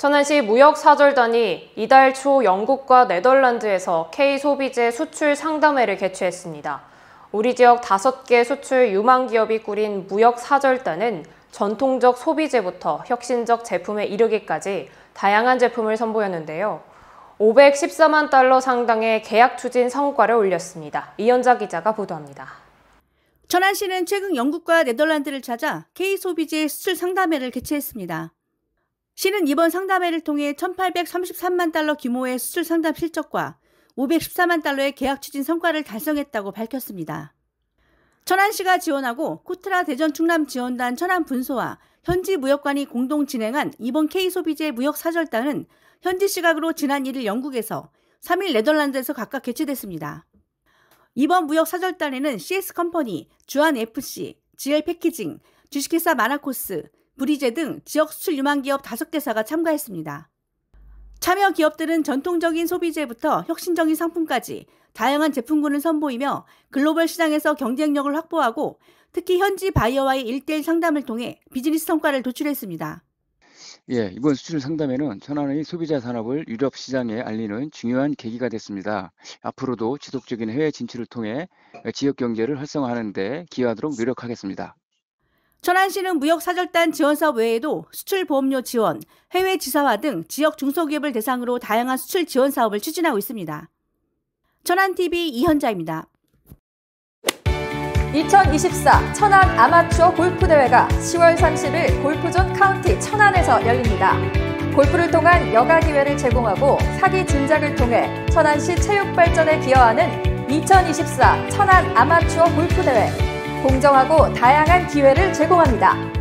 천안시 무역사절단이 이달 초 영국과 네덜란드에서 K소비재 수출 상담회를 개최했습니다. 우리 지역 5개 수출 유망 기업이 꾸린 무역사절단은 전통적 소비재부터 혁신적 제품에 이르기까지 다양한 제품을 선보였는데요. 514만 달러 상당의 계약 추진 성과를 올렸습니다. 이현자 기자가 보도합니다. 천안시는 최근 영국과 네덜란드를 찾아 K소비재 수출 상담회를 개최했습니다. 시는 이번 상담회를 통해 1,833만 달러 규모의 수출 상담 실적과 514만 달러의 계약 추진 성과를 달성했다고 밝혔습니다. 천안시가 지원하고 코트라 대전 충남 지원단 천안 분소와 현지 무역관이 공동 진행한 이번 K소비재 무역 사절단은 현지 시각으로 지난 1일 영국에서 3일 네덜란드에서 각각 개최됐습니다. 이번 무역 사절단에는 CS 컴퍼니, 주한 FC, GL 패키징, 주식회사 마나코스, 브리제 등 지역 수출 유망 기업 5개사가 참가했습니다. 참여 기업들은 전통적인 소비재부터 혁신적인 상품까지 다양한 제품군을 선보이며 글로벌 시장에서 경쟁력을 확보하고 특히 현지 바이어와의 일대일 상담을 통해 비즈니스 성과를 도출했습니다. 예, 이번 수출 상담회는 천안의 소비자 산업을 유럽 시장에 알리는 중요한 계기가 됐습니다. 앞으로도 지속적인 해외 진출을 통해 지역 경제를 활성화하는 데 기여하도록 노력하겠습니다. 천안시는 무역사절단 지원사업 외에도 수출보험료 지원, 해외 지사화 등 지역 중소기업을 대상으로 다양한 수출 지원 사업을 추진하고 있습니다. 천안TV 이현자입니다. 2024 천안 아마추어 골프대회가 10월 30일 골프존 카운티 천안에서 열립니다. 골프를 통한 여가 기회를 제공하고 사기 진작을 통해 천안시 체육 발전에 기여하는 2024 천안 아마추어 골프대회 공정하고 다양한 기회를 제공합니다.